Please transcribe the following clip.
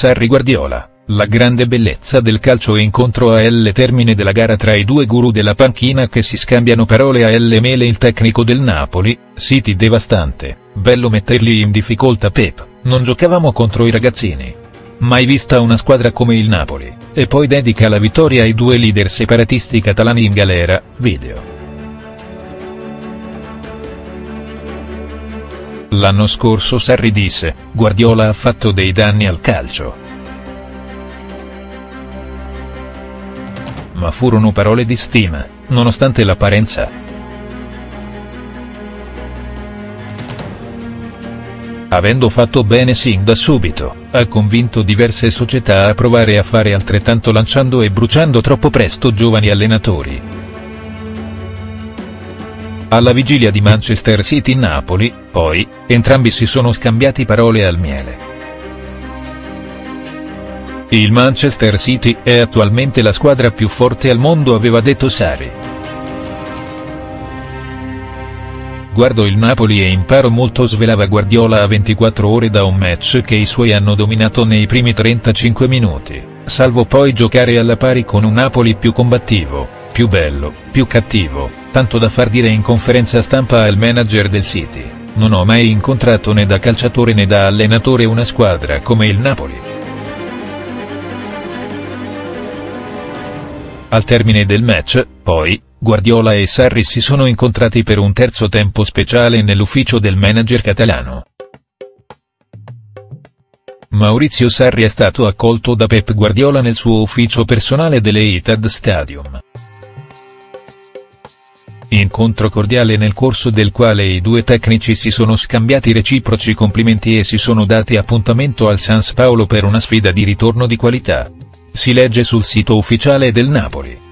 Sarri Guardiola, la grande bellezza del calcio incontro a L termine della gara tra i due guru della panchina che si scambiano parole a L Mele il tecnico del Napoli, City devastante, bello metterli in difficoltà Pep, non giocavamo contro i ragazzini. Mai vista una squadra come il Napoli, e poi dedica la vittoria ai due leader separatisti catalani in galera, video. L'anno scorso Sarri disse, Guardiola ha fatto dei danni al calcio. Ma furono parole di stima, nonostante l'apparenza. Avendo fatto bene sin da subito, ha convinto diverse società a provare a fare altrettanto lanciando e bruciando troppo presto giovani allenatori. Alla vigilia di Manchester City-Napoli, poi, entrambi si sono scambiati parole al miele. Il Manchester City è attualmente la squadra più forte al mondo aveva detto Sari. Guardo il Napoli e imparo molto svelava Guardiola a 24 ore da un match che i suoi hanno dominato nei primi 35 minuti, salvo poi giocare alla pari con un Napoli più combattivo, più bello, più cattivo, tanto da far dire in conferenza stampa al manager del City, non ho mai incontrato né da calciatore né da allenatore una squadra come il Napoli. Al termine del match, poi, Guardiola e Sarri si sono incontrati per un terzo tempo speciale nell'ufficio del manager catalano. Maurizio Sarri è stato accolto da Pep Guardiola nel suo ufficio personale dell'Etihad Stadium. Incontro cordiale nel corso del quale i due tecnici si sono scambiati reciproci complimenti e si sono dati appuntamento al Sans Paolo per una sfida di ritorno di qualità. Si legge sul sito ufficiale del Napoli.